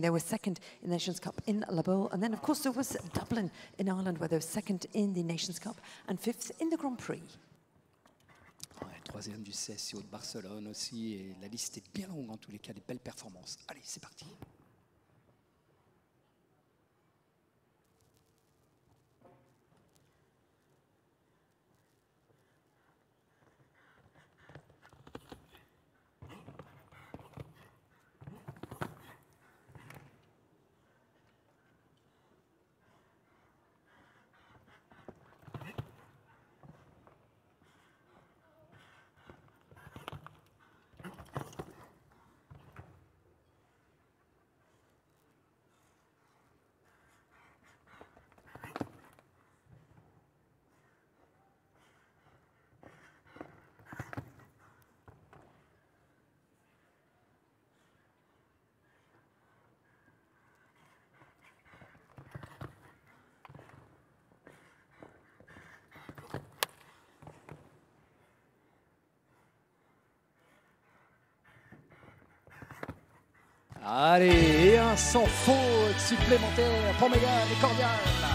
speaking. They were second in the Nations Cup in La Baule. And then, of course, there was Dublin in Ireland, where they were second in the Nations Cup and fifth in the Grand Prix. Ouais, troisième du CSCO de Barcelone aussi. Et la liste est bien longue en tous les cas, des belles performances. Allez, c'est parti. Allez, et un sans faute supplémentaire pour Megan et Cordial.